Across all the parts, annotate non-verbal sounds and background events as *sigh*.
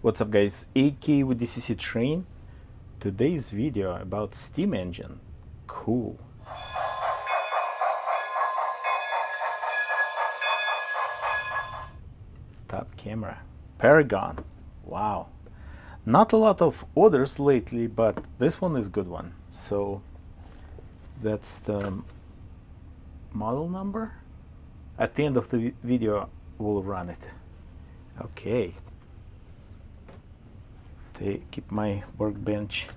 What's up guys, AK with DCC Train. Today's video about steam engine. Cool. Top camera. Paragon. Wow. Not a lot of orders lately, but this one is good one. So that's the model number. At the end of the video, we'll run it. Okay, keep my workbench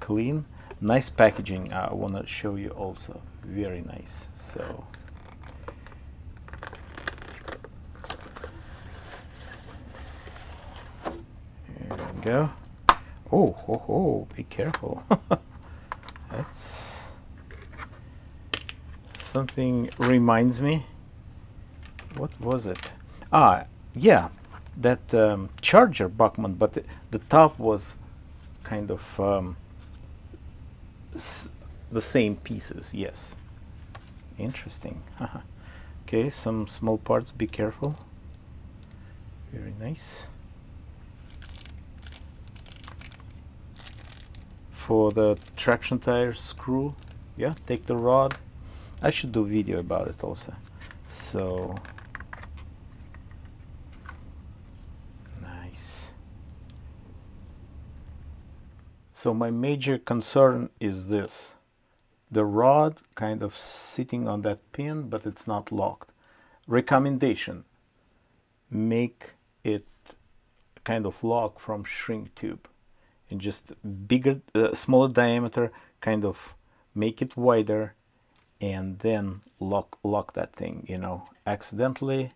clean. Nice packaging I want to show you also. Very nice so. Here we go. Oh ho ho be careful. *laughs* That's something reminds me. What was it? Ah yeah that um, charger Bachmann, but the, the, top was kind of um, the same pieces. Yes, interesting. okay, some small parts. Be careful. Very nice. For the traction tire screw, yeah, take the rod. I should do video about it also. So So my major concern is this. The rod kind of sitting on that pin, but it's not locked. Recommendation, make it kind of lock from shrink tube and just bigger, uh, smaller diameter, kind of make it wider and then lock lock that thing, you know, accidentally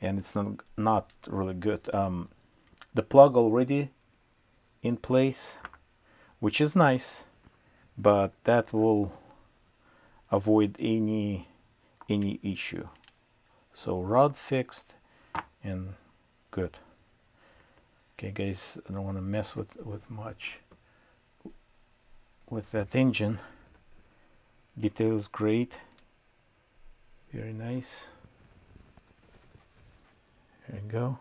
and it's not not really good. Um, the plug already in place which is nice but that will avoid any any issue. So rod fixed and good. Okay guys I don't want to mess with with much with that engine. Details great. Very nice. There you go.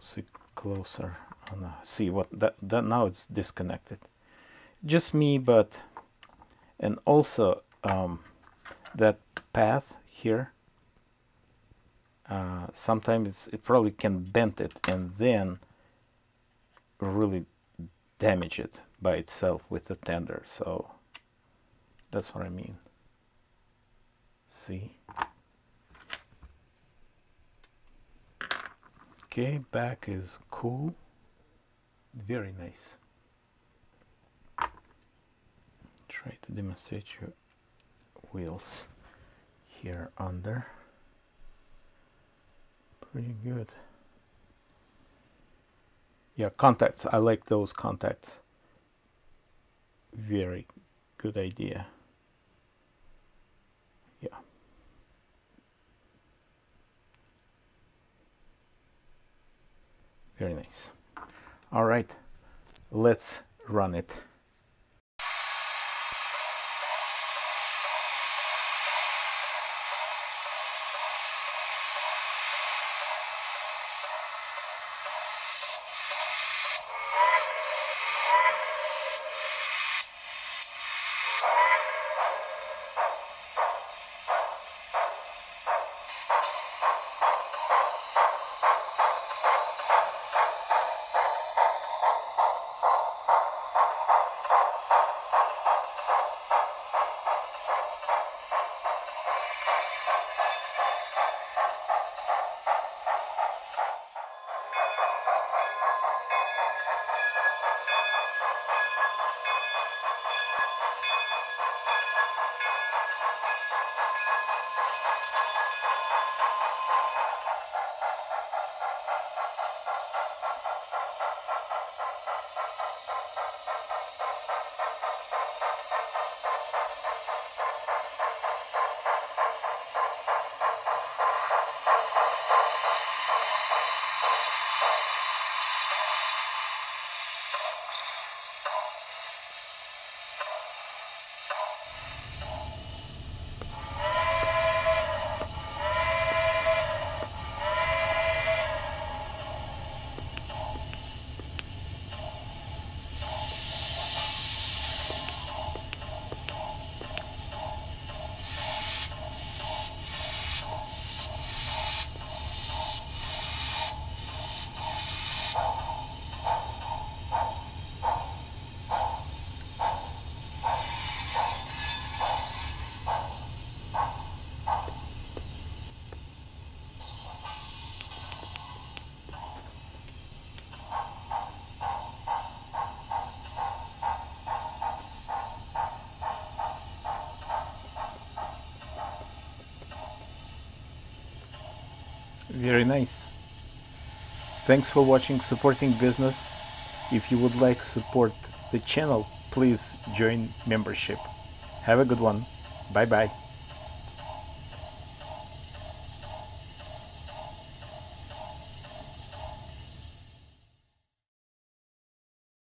See closer on see what that, that now it's disconnected. Just me but and also um, that path here uh, sometimes it probably can bend it and then really damage it by itself with the tender. So that's what I mean. See? Okay back is cool very nice. Try to demonstrate your wheels here under. Pretty good. Yeah contacts. I like those contacts. Very good idea. Yeah. Very nice all right, let's run it. Very nice. Thanks for watching Supporting Business. If you would like support the channel, please join membership. Have a good one. Bye bye.